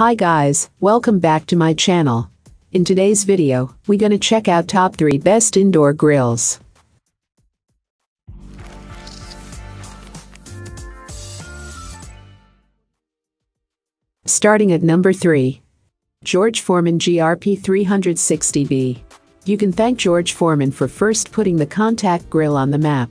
Hi guys, welcome back to my channel. In today's video, we gonna check out top 3 best indoor grills. Starting at number 3. George Foreman GRP 360B. You can thank George Foreman for first putting the contact grill on the map.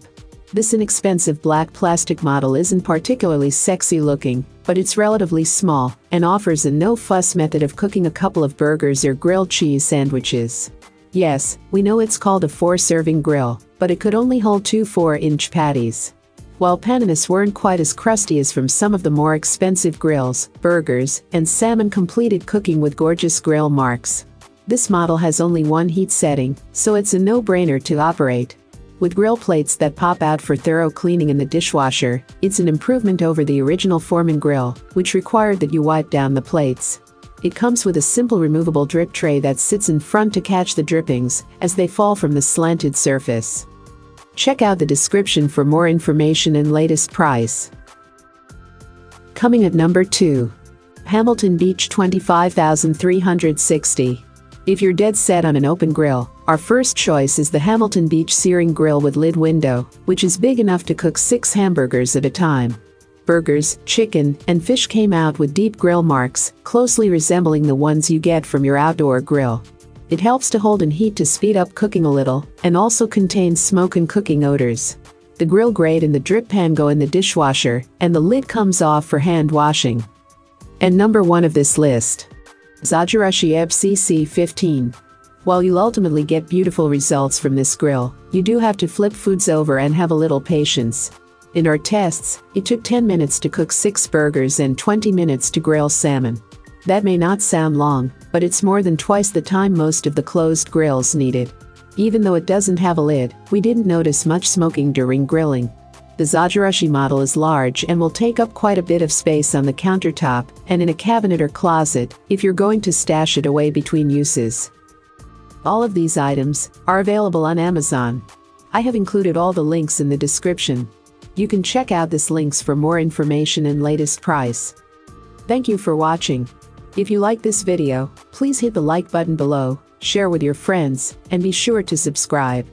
This inexpensive black plastic model isn't particularly sexy looking, but it's relatively small and offers a no-fuss method of cooking a couple of burgers or grilled cheese sandwiches. Yes, we know it's called a four-serving grill, but it could only hold two 4-inch patties. While paninis weren't quite as crusty as from some of the more expensive grills, burgers, and salmon completed cooking with gorgeous grill marks. This model has only one heat setting, so it's a no-brainer to operate. With grill plates that pop out for thorough cleaning in the dishwasher, it's an improvement over the original Foreman grill, which required that you wipe down the plates. It comes with a simple removable drip tray that sits in front to catch the drippings as they fall from the slanted surface. Check out the description for more information and latest price. Coming at number 2. Hamilton Beach 25360. If you're dead set on an open grill, our first choice is the Hamilton Beach Searing Grill with lid window, which is big enough to cook six hamburgers at a time. Burgers, chicken, and fish came out with deep grill marks, closely resembling the ones you get from your outdoor grill. It helps to hold in heat to speed up cooking a little, and also contains smoke and cooking odors. The grill grate and the drip pan go in the dishwasher, and the lid comes off for hand washing. And number one of this list. Zojirushi EB-CC 15. While you'll ultimately get beautiful results from this grill, you do have to flip foods over and have a little patience. In our tests, it took 10 minutes to cook 6 burgers and 20 minutes to grill salmon. That may not sound long, but it's more than twice the time most of the closed grills needed. Even though it doesn't have a lid, we didn't notice much smoking during grilling. The Zojirushi model is large and will take up quite a bit of space on the countertop and in a cabinet or closet if you're going to stash it away between uses. All of these items are available on Amazon. I have included all the links in the description. You can check out this links for more information and latest price. Thank you for watching. If you like this video, please hit the like button below, share with your friends, and be sure to subscribe.